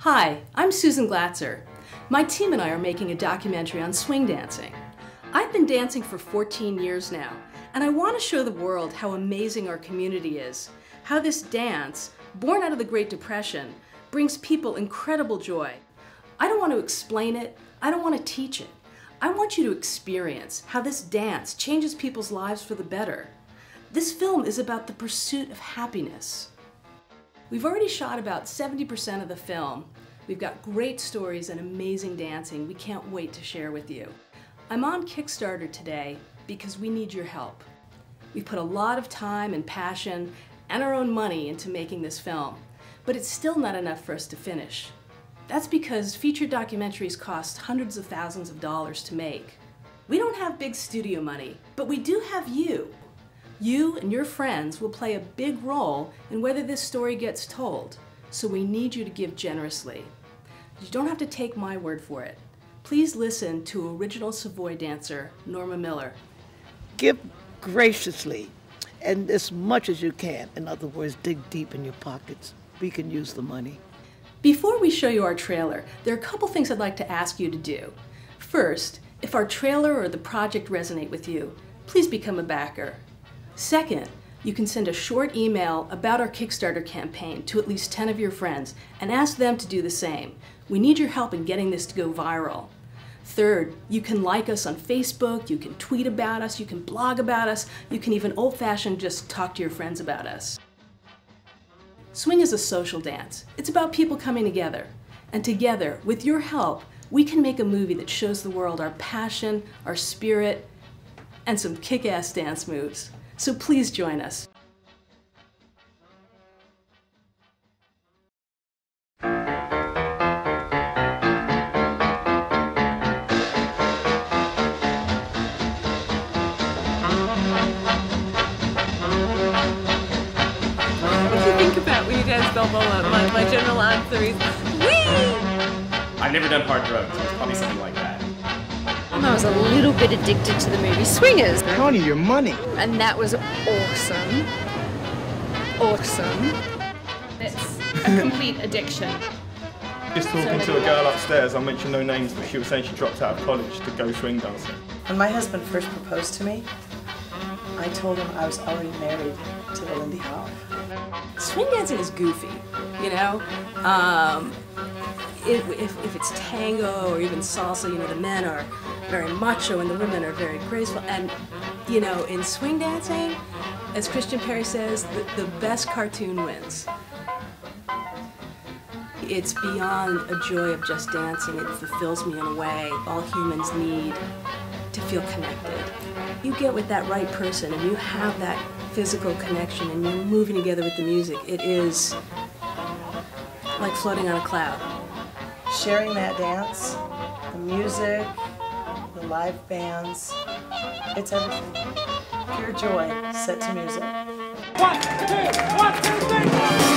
Hi, I'm Susan Glatzer. My team and I are making a documentary on swing dancing. I've been dancing for 14 years now, and I want to show the world how amazing our community is, how this dance, born out of the Great Depression, brings people incredible joy. I don't want to explain it, I don't want to teach it. I want you to experience how this dance changes people's lives for the better. This film is about the pursuit of happiness. We've already shot about 70% of the film. We've got great stories and amazing dancing we can't wait to share with you. I'm on Kickstarter today because we need your help. We've put a lot of time and passion and our own money into making this film, but it's still not enough for us to finish. That's because feature documentaries cost hundreds of thousands of dollars to make. We don't have big studio money, but we do have you. You and your friends will play a big role in whether this story gets told, so we need you to give generously. You don't have to take my word for it. Please listen to original Savoy dancer Norma Miller. Give graciously and as much as you can. In other words, dig deep in your pockets. We can use the money. Before we show you our trailer, there are a couple things I'd like to ask you to do. First, if our trailer or the project resonate with you, please become a backer. Second, you can send a short email about our Kickstarter campaign to at least 10 of your friends and ask them to do the same. We need your help in getting this to go viral. Third, you can like us on Facebook, you can tweet about us, you can blog about us, you can even old fashioned just talk to your friends about us. Swing is a social dance. It's about people coming together. And together, with your help, we can make a movie that shows the world our passion, our spirit, and some kick ass dance moves. So please join us. What do you think about when you dance Balboa? My, my general answer is wee! I've never done hard drugs, it's probably something like that. I was a little bit addicted to the movie Swingers, Connie, your money. and that was awesome. Awesome. It's a complete addiction. Just talking to a girl upstairs, I mentioned no names, but she was saying she dropped out of college to go swing dancing. When my husband first proposed to me, I told him I was already married to the Lindy Hop. Swing dancing is goofy, you know? Um, if, if, if it's tango or even salsa, you know, the men are very macho and the women are very graceful. And, you know, in swing dancing, as Christian Perry says, the, the best cartoon wins. It's beyond a joy of just dancing. It fulfills me in a way all humans need to feel connected. You get with that right person and you have that physical connection and you're moving together with the music. It is like floating on a cloud. Sharing that dance, the music, the live bands, it's everything. Pure joy set to music. One, two, one, two, three.